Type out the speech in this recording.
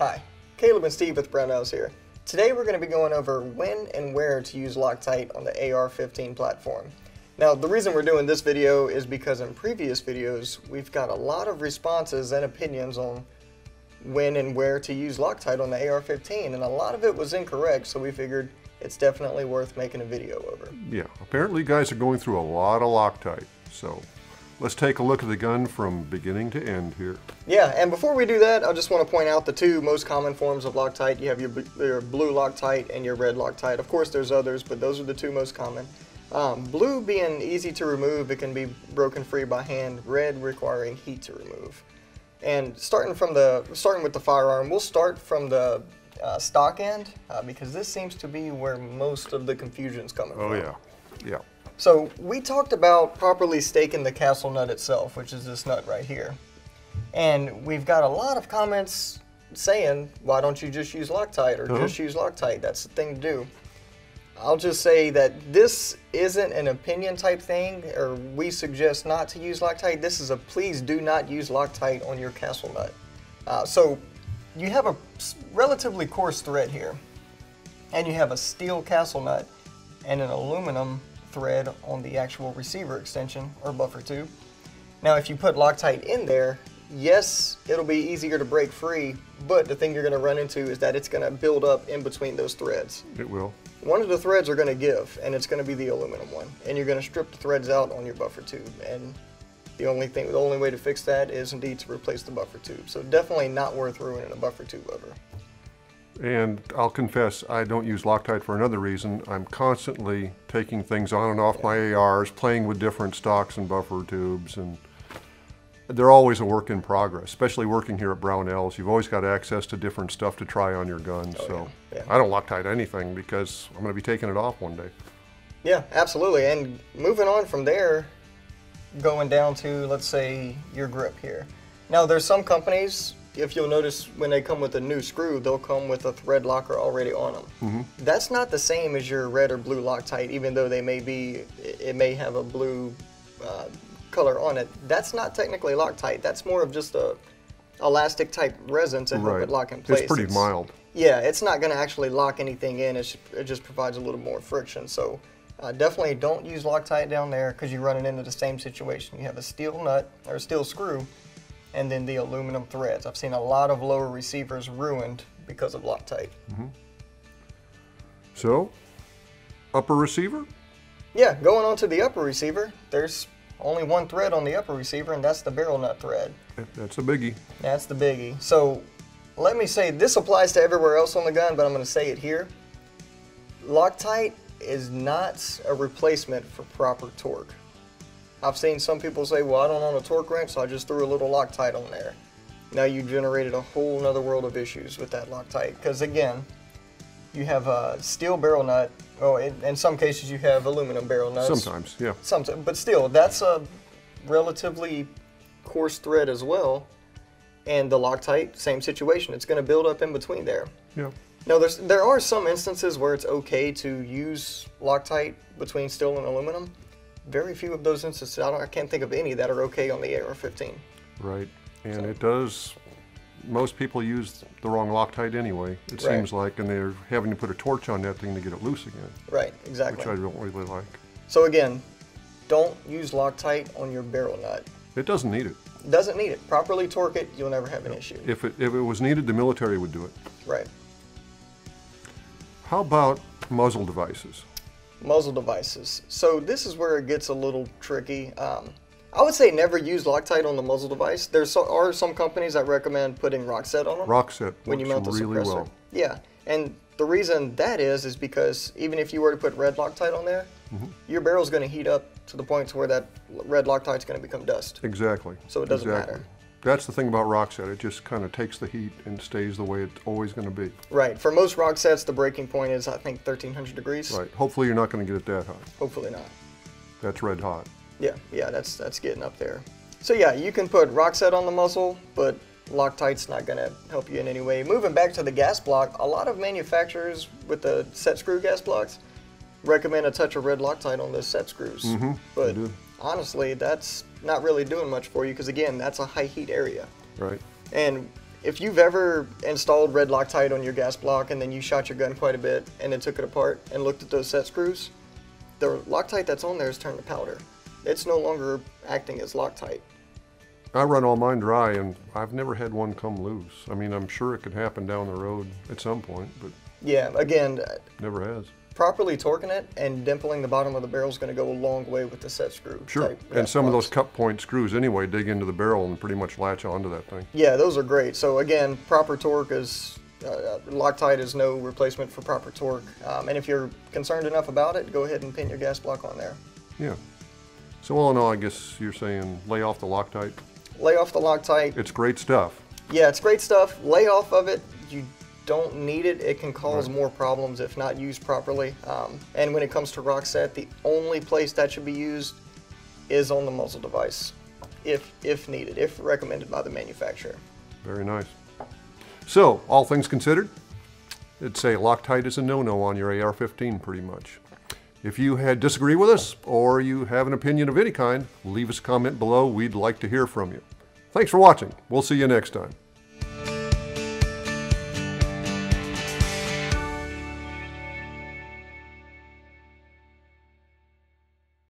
Hi, Caleb and Steve with Brownells here. Today we're going to be going over when and where to use Loctite on the AR-15 platform. Now the reason we're doing this video is because in previous videos we've got a lot of responses and opinions on when and where to use Loctite on the AR-15 and a lot of it was incorrect so we figured it's definitely worth making a video over. Yeah, apparently you guys are going through a lot of Loctite, so let's take a look at the gun from beginning to end here. Yeah, and before we do that, I just want to point out the two most common forms of Loctite. You have your, your blue Loctite and your red Loctite. Of course, there's others, but those are the two most common. Um, blue being easy to remove, it can be broken free by hand. Red requiring heat to remove. And starting from the starting with the firearm, we'll start from the uh, stock end uh, because this seems to be where most of the confusion's coming Oh from. yeah, yeah. So we talked about properly staking the castle nut itself, which is this nut right here. And we've got a lot of comments saying, why don't you just use Loctite or Uh-huh. just use Loctite? That's the thing to do. I'll just say that this isn't an opinion type thing, or we suggest not to use Loctite. This is a please do not use Loctite on your castle nut. Uh, so you have a relatively coarse thread here, and you have a steel castle nut and an aluminum thread on the actual receiver extension or buffer tube. Now, if you put Loctite in there, yes, it'll be easier to break free, but the thing you're going to run into is that it's going to build up in between those threads. It will. One of the threads are going to give, and it's going to be the aluminum one, and you're going to strip the threads out on your buffer tube. And the only thing, the only way to fix that is indeed to replace the buffer tube. So definitely not worth ruining a buffer tube over. And I'll confess, I don't use Loctite for another reason. I'm constantly taking things on and off my ARs, playing with different stocks and buffer tubes, and they're always a work in progress, especially working here at Brownells. You've always got access to different stuff to try on your gun, oh, so Oh, yeah, yeah. I don't Loctite anything because I'm going to be taking it off one day. Yeah, absolutely. And moving on from there, going down to let's say your grip here. Now there's some companies, if you'll notice when they come with a new screw, they'll come with a thread locker already on them. That's not the same as your red or blue Loctite, even though they may be, it may have a blue uh, color on it. That's not technically Loctite. That's more of just a elastic type resin to help Right. it lock in place. It's pretty mild. Yeah, it's not going to actually lock anything in. It's, it just provides a little more friction. So uh, definitely don't use Loctite down there because you're running into the same situation. You have a steel nut or a steel screw and then the aluminum threads. I've seen a lot of lower receivers ruined because of Loctite. Mm-hmm. So, upper receiver? Yeah, going on to the upper receiver, there's only one thread on the upper receiver and that's the barrel nut thread. That's a biggie. That's the biggie. So let me say this applies to everywhere else on the gun, but I'm going to say it here. Loctite is not a replacement for proper torque. I've seen some people say, well, I don't own a torque wrench, so I just threw a little Loctite on there. Now you generated a whole nother world of issues with that Loctite. Because again, you have a steel barrel nut. Oh, in, in some cases you have aluminum barrel nuts. Sometimes, yeah. Sometimes, but still, that's a relatively coarse thread as well. And the Loctite, same situation. It's going to build up in between there. Yeah. Now, there's there are some instances where it's okay to use Loctite between steel and aluminum. Very few of those instances. I, don't, I can't think of any that are okay on the AR-15. Right. And it does, most people use the wrong Loctite anyway, it Right. seems like, and they're having to put a torch on that thing to get it loose again, Right, exactly. which. I don't really like. So again, don't use Loctite on your barrel nut. It doesn't need it. Doesn't need it. Properly torque it, you'll never have an issue. If it, if it was needed, the military would do it. Right. How about muzzle devices? Muzzle devices. So this is where it gets a little tricky. Um, I would say never use Loctite on the muzzle device. There are some companies that recommend putting Rocksett on them Rocksett when you mount the really suppressor. well. Yeah, and the reason that is is because even if you were to put red Loctite on there, Mm-hmm. your barrel's going to heat up to the point to where that red Loctite's going to become dust. Exactly. So it doesn't exactly. matter. That's the thing about Rocksett. It just kind of takes the heat and stays the way it's always going to be. Right. For most Rocksetts, the breaking point is I think 1300 degrees. Right. Hopefully you're not going to get it that hot. Hopefully not. That's red hot. Yeah, yeah, that's that's getting up there. So yeah, you can put Rocksett on the muzzle, but Loctite's not going to help you in any way. Moving back to the gas block, a lot of manufacturers with the set screw gas blocks recommend a touch of red Loctite on those set screws. Mm -hmm, but honestly, that's not really doing much for you because again, that's a high heat area. Right. And if you've ever installed red Loctite on your gas block and then you shot your gun quite a bit and then took it apart and looked at those set screws, the Loctite that's on there is turned to powder. It's no longer acting as Loctite. I run all mine dry and I've never had one come loose. I mean, I'm sure it could happen down the road at some point, but Yeah, again, never has. Properly torquing it and dimpling the bottom of the barrel is going to go a long way with the set screw. Sure. And some of those cup point screws anyway dig into the barrel and pretty much latch onto that thing. Yeah, those are great. So again, proper torque is uh, Loctite is no replacement for proper torque. Um, and if you're concerned enough about it, go ahead and pin your gas block on there. Yeah. So all in all, I guess you're saying lay off the Loctite. Lay off the Loctite. It's great stuff. Yeah, it's great stuff. Lay off of it. You don't need it. It can cause Right. more problems if not used properly. Um, and when it comes to Rocksett, the only place that should be used is on the muzzle device, if if needed, if recommended by the manufacturer. Very nice. So, all things considered, I'd say Loctite is a no-no on your AR-15 pretty much. If you had disagree with us or you have an opinion of any kind, leave us a comment below. We'd like to hear from you. Thanks for watching. We'll see you next time.